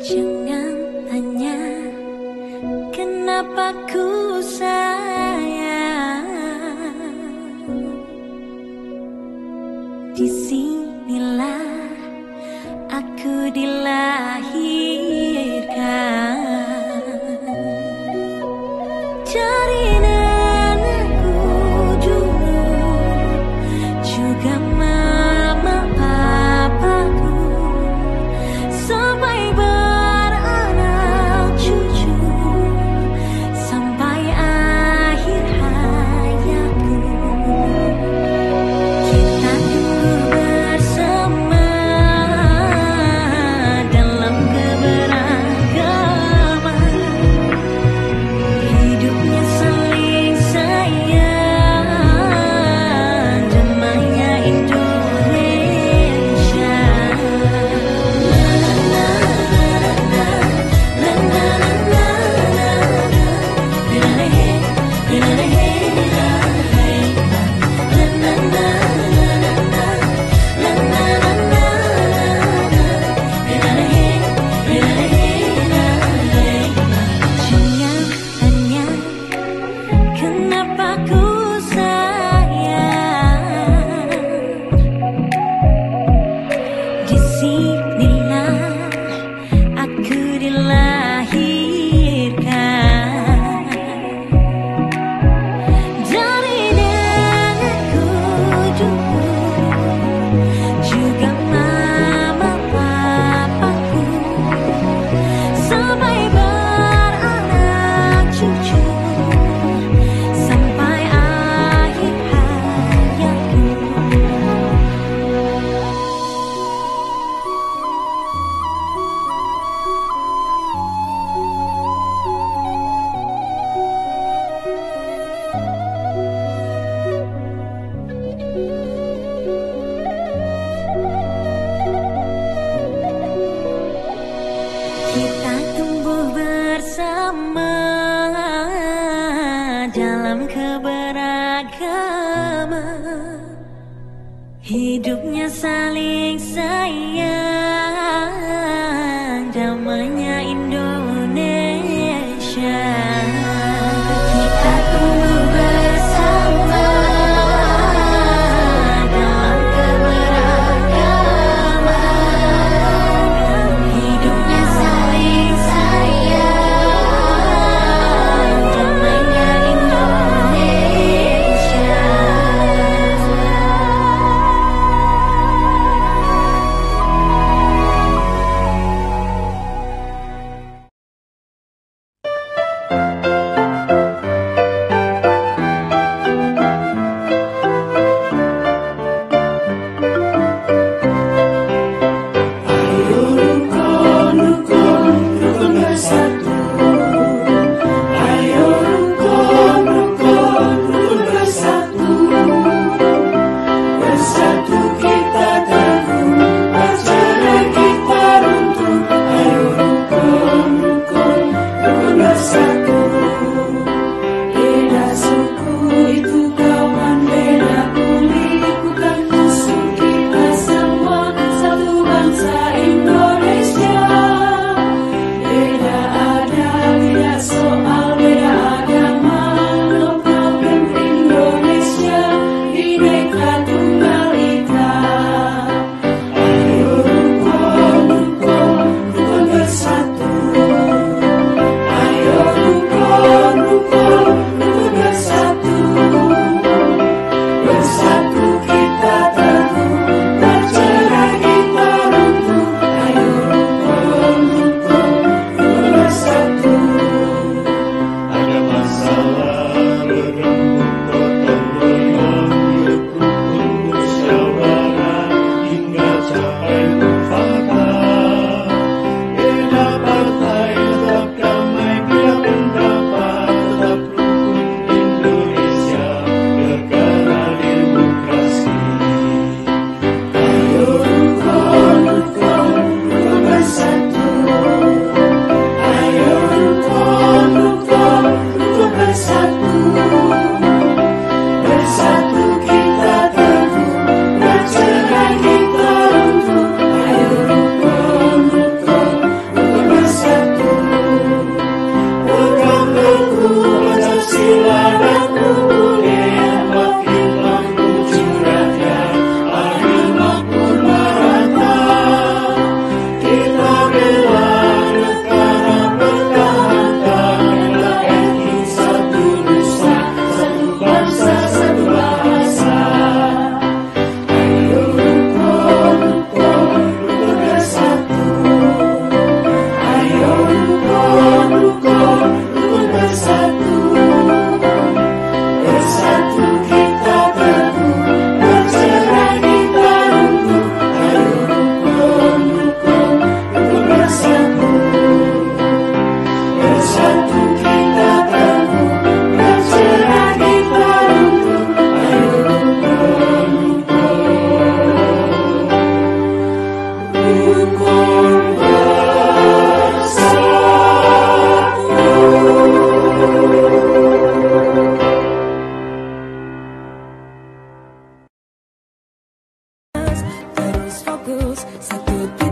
Jangan tanya kenapa ku sayang In a hay. dalam keberagaman. Hidupnya saling sayang Damainya Indonesia. So good.